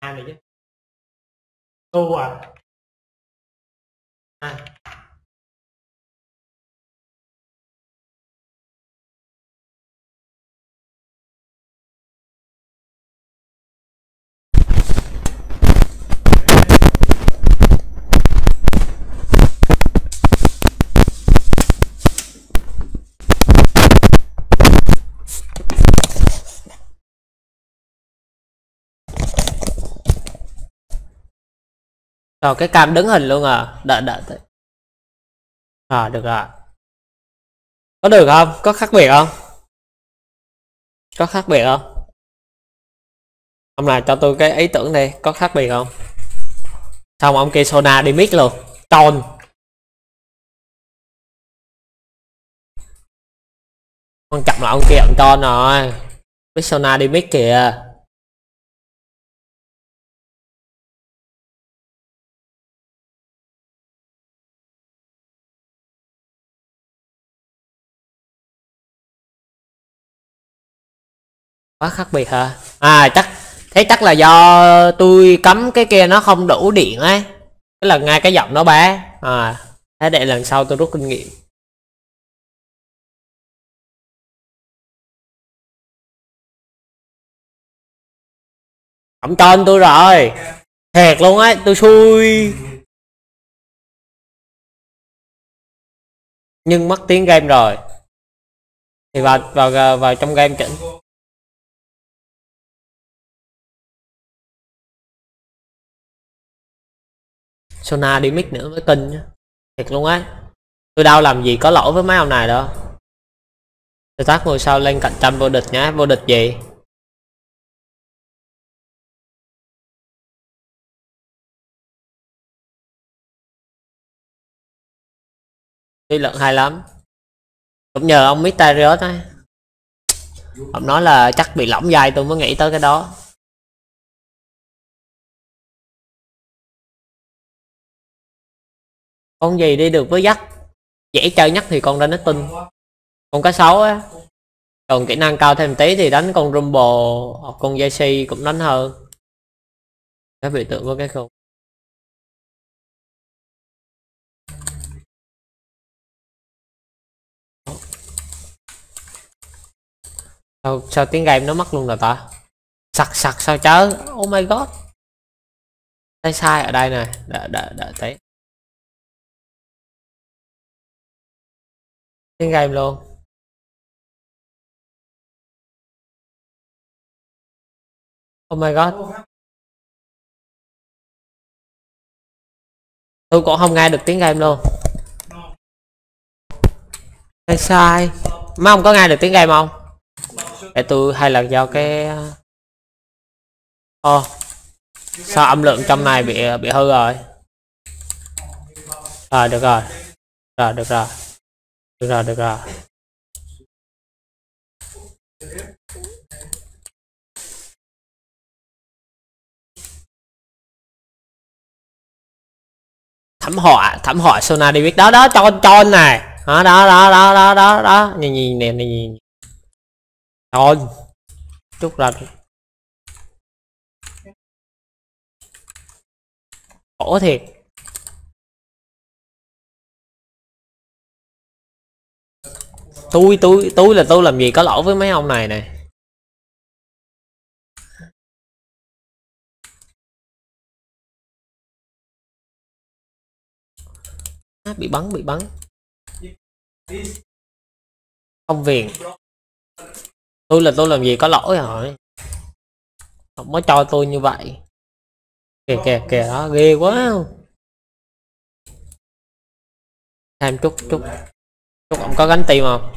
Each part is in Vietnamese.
à này chứ? Tu à. À Rồi cái cam đứng hình luôn à. Đợi đợi. À được rồi. Có được không? Có khác biệt không? Có khác biệt không? Ông này cho tôi cái ý tưởng đi, có khác biệt không? Xong ông kia Sona đi mít luôn. Tròn. Quan trọng là ông kia ông tròn rồi. Biết Sona đi mít kìa. Quá khác biệt hả? À chắc, thế chắc là do tôi cấm cái kia nó không đủ điện ấy. Tức là ngay cái giọng nó bé à thế để lần sau tôi rút kinh nghiệm. Ông tên tôi rồi. Thiệt luôn ấy tôi xui. Nhưng mất tiếng game rồi. Thì vào vào vào trong game chỉnh. Sona đi mic nữa mới kinh nhá thiệt luôn á tôi đâu làm gì có lỗi với mấy ông này đâu. Tôi tác ngồi sao lên cạnh tranh vô địch nhá. Vô địch gì? Lý luận hay lắm. Cũng nhờ ông Mysterious ấy ông nói là chắc bị lỏng dây tôi mới nghĩ tới cái đó. Con gì đi được với dắt dễ chơi nhất thì con đánh nó tinh con cá sấu á. Còn kỹ năng cao thêm tí thì đánh con rumble hoặc con Jesse cũng đánh hơn. Các biểu tượng với cái khu sao, sao tiếng game nó mất luôn rồi ta? Sặc sặc sao chớ? Oh my god. Sai sai ở đây này đợi đợi đợi tí. Tiếng game luôn. Oh my god. Tôi cũng không nghe được tiếng game luôn. Sai sai. Mấy ông có nghe được tiếng game không? Để tôi hay là do cái ô oh. sao âm lượng trong này bị bị hư rồi? À được rồi. Rồi, được rồi được rồi được rồi. Thảm họa thảm họa Sona đi biết đó đó, cho cho này. Đó đó đó đó đó đó đó. Nhìn nhìn nè nhìn nhìn. Thôi chút ra khổ thiệt. Tôi tôi tôi là tôi làm gì có lỗi với mấy ông này nè. À, bị bắn bị bắn. Ông viền. Tôi là tôi làm gì có lỗi à rồi không có cho tôi như vậy. Kìa kìa kìa đó ghê quá. Thêm chút chút lúc ông có gánh tim không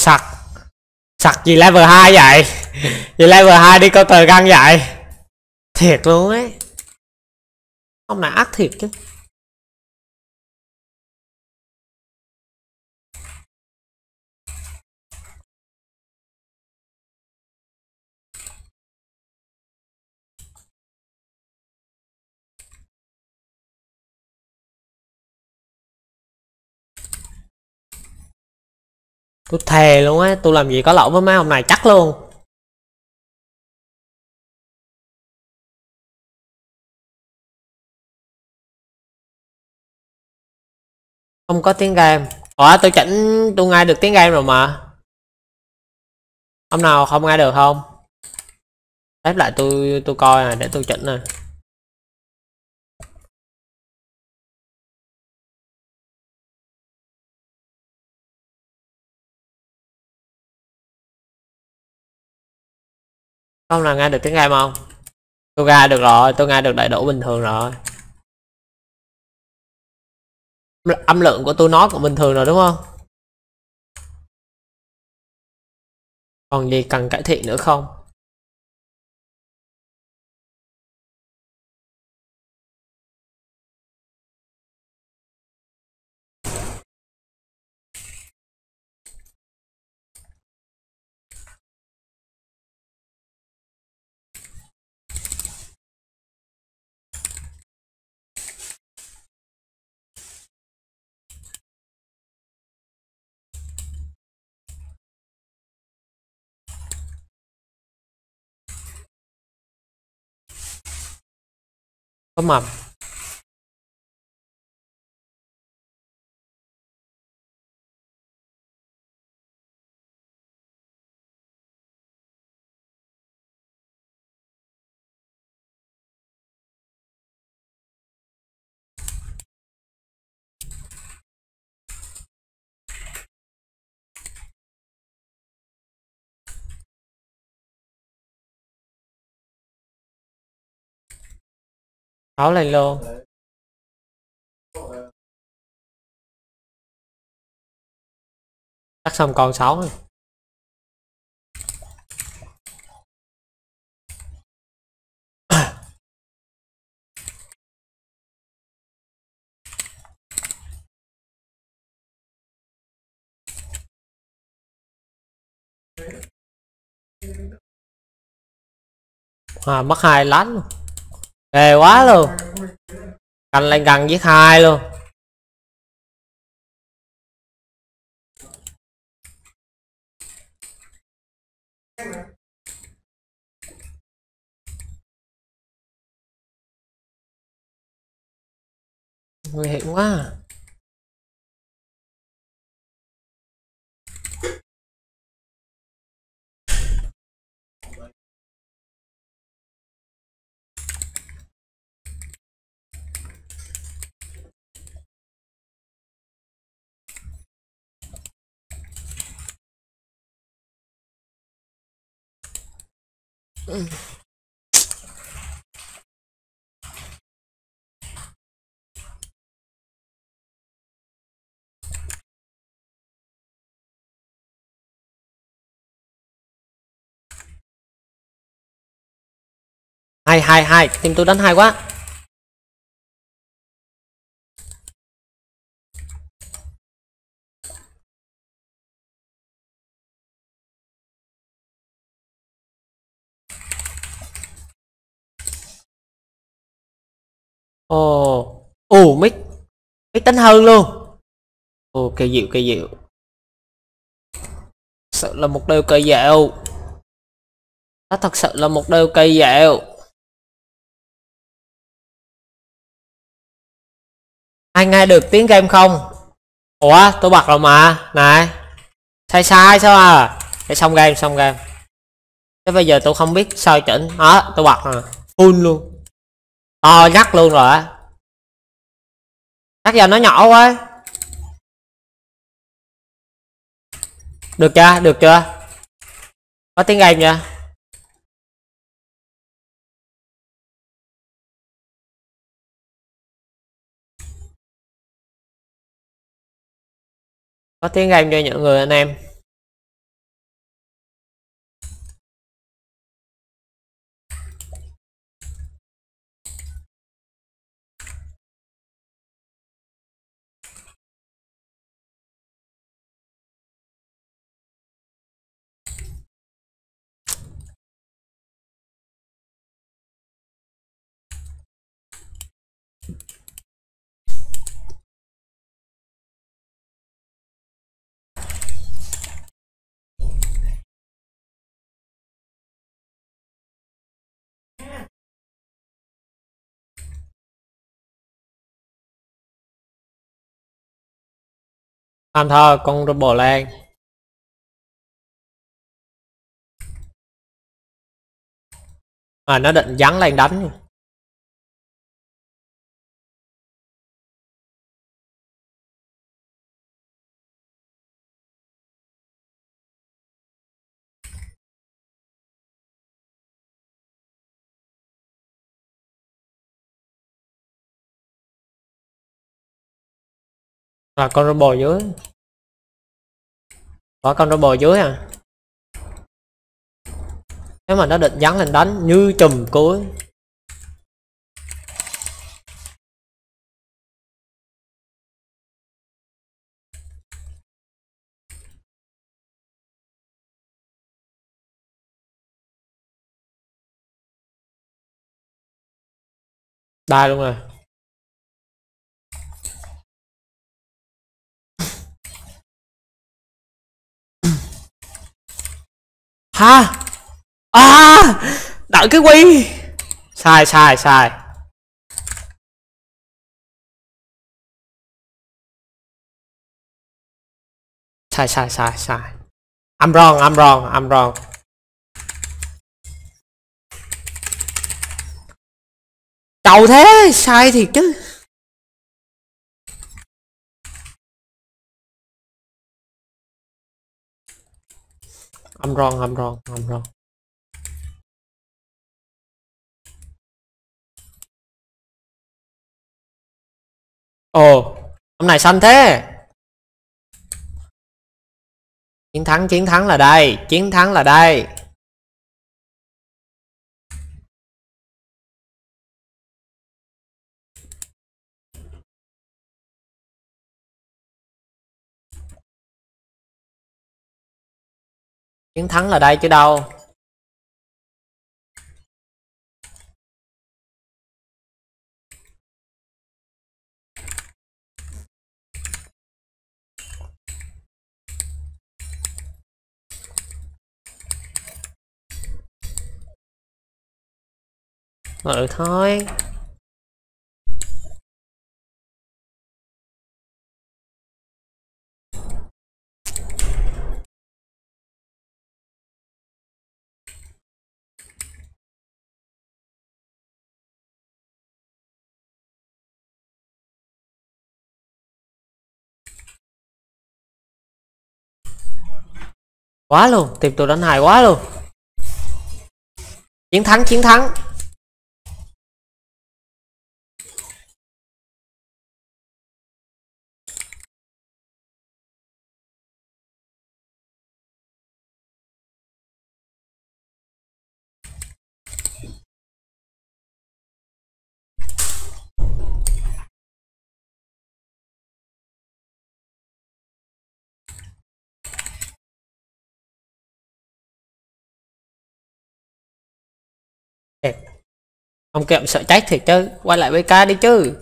Sặc. Sặc gì level 2 vậy? Gì level 2 đi câu tờ găng vậy? Thiệt luôn ấy. Ông này ác thiệt chứ. Tôi thề luôn á, tôi làm gì có lỗi với mấy ông này chắc luôn. Không có tiếng game. Ủa, tôi chỉnh tôi nghe được tiếng game rồi mà. Hôm nào không nghe được không? Ép lại tôi tôi coi nè, để tôi chỉnh nè. Không là nghe được tiếng game không? Tôi nghe được rồi, tôi nghe được đầy đủ bình thường rồi. Âm lượng của tôi nói cũng bình thường rồi, đúng không? Còn gì cần cải thiện nữa không? Có Tháo sáu lên luôn chắc xong còn sáu rồi. À, mất hai lát luôn ghê quá luôn. Canh lên gần giết hai luôn. Nguy hiểm quá à. Hai hai hai. Team tôi đánh hai quá. Ồ. Ồ mic mic đánh hơn luôn. Ồ, cây diệu cây diệu. Sự là một điều kỳ diệu nó thật sự là một điều kỳ diệu ai nghe được tiếng game không? Ủa, tôi bật rồi mà. Này. Sai sai, sao à? Để xong game xong game. Thế bây giờ tôi không biết sao chỉnh. Đó, tôi bật rồi. Full luôn. Ờ, to nhắc luôn rồi á. Chắc giờ nó nhỏ quá. Được chưa? Được chưa? Có tiếng game chưa? Có tiếng game cho những người anh em. Làm thơ con robot lan À, nó định dắn lan đánh. Là con robot dưới. Có con robot dưới à? Nếu mà nó định dắn lên đánh như chùm cuối đai luôn rồi ha à đợi cái quy. Sai sai sai. Sai sai sai sai. I'm wrong I'm wrong I'm wrong. Đầu thế, sai thiệt chứ. I'm wrong, I'm wrong, I'm wrong. Ồ, hôm này xanh thế. Chiến thắng, chiến thắng là đây, chiến thắng là đây. Chiến thắng là đây chứ đâu. Ờ, ừ thôi. Quá luôn tìm tôi đánh hài quá luôn. Chiến thắng chiến thắng. Ông kẹo sợ trách thiệt chứ quay lại với ca đi chứ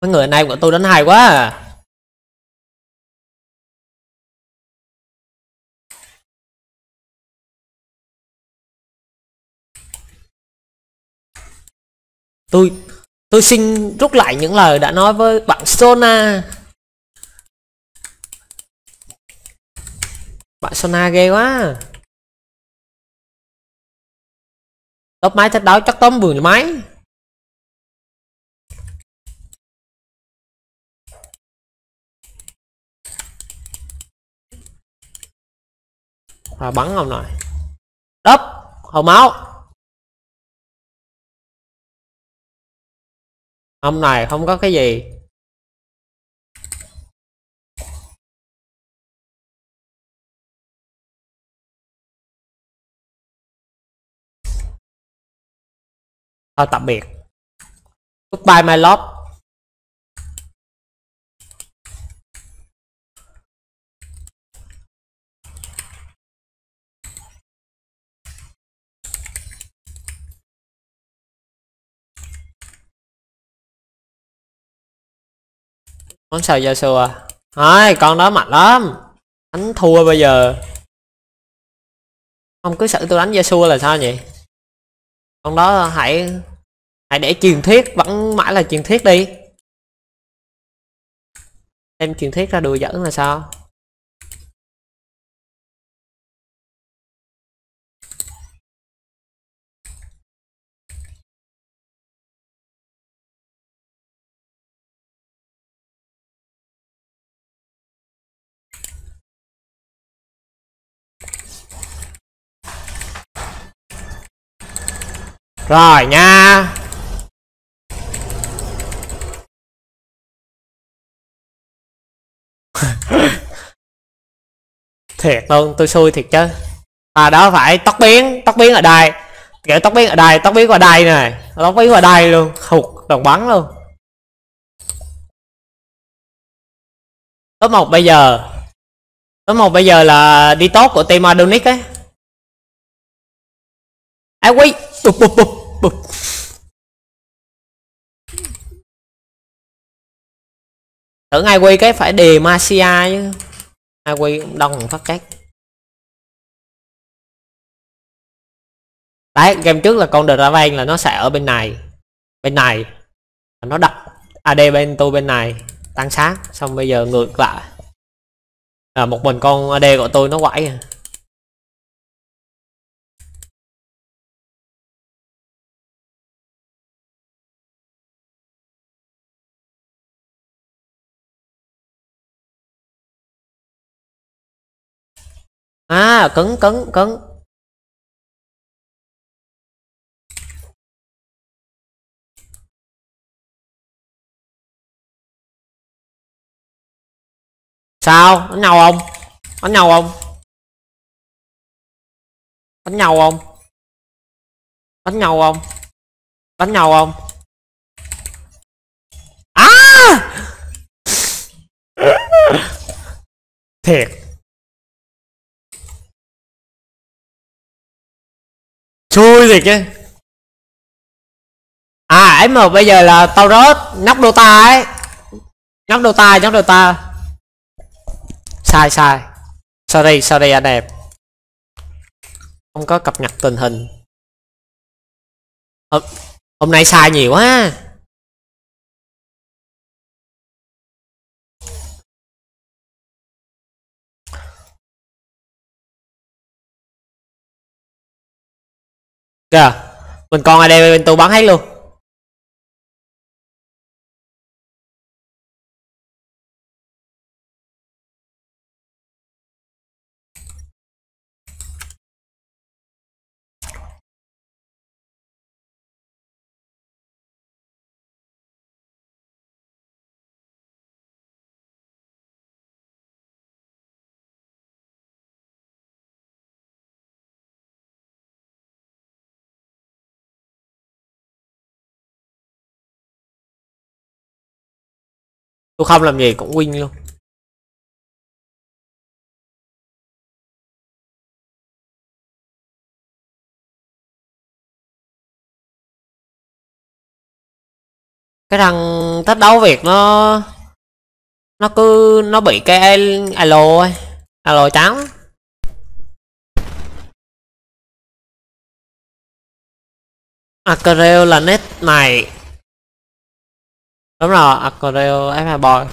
mấy người này của tôi đánh hay quá à. Tôi tôi xin rút lại những lời đã nói với bạn Sona. Bạn Sona ghê quá. Tóc máy thách đấu chắc tóm vườn máy và bắn không này đắp hầu máu. Ông này không có cái gì. Thôi tạm biệt. Goodbye my love. Món xào Yasuo Thôi, con đó mạnh lắm. Đánh thua bây giờ. Không, cứ sợ tôi đánh Yasuo là sao vậy Con đó hãy Hãy để truyền thuyết, vẫn mãi là truyền thuyết đi. Em truyền thuyết ra đùa giỡn là sao? Rồi nha. Thiệt luôn, tôi xui thiệt chứ. À đó phải tóc biến tóc biến ở đây. Kiểu tóc biến ở đây, tóc biến qua đây này tóc biến qua đây luôn hụt đồng bắn luôn. Top một bây giờ. Top một bây giờ là đi tốt của team Adonic ấy ai wait. bụp bụp bụp bụp. Tưởng ai quy cái phải đề Masia chứ. Ai quy đông phát cách đấy game trước là con Draven là nó sẽ ở bên này. Bên này. Nó đập AD bên tôi bên này tăng sát. Xong bây giờ ngược lại. À, một mình con AD của tôi nó quẩy à. Cứng cứng cứng. Sao? Đánh nhau không? Đánh nhau không? Đánh nhau không? Đánh nhau không? Đánh nhau không? À! Thiệt. Việc chứ. À ấy mà bây giờ là tao rớt nhóc dota ấy. Nhóc dota nhóc dota sai sai. Sorry sorry anh em. Không có cập nhật tình hình. Hôm, hôm nay sai nhiều quá. Kìa mình còn ở đây bên tôi bắn hết luôn. Tôi không làm gì cũng win luôn. Cái thằng thách đấu việt nó nó cứ, nó bị cái alo ấy, alo trắng. À, Acareo là nét này đúng rồi Akrel F2 boy.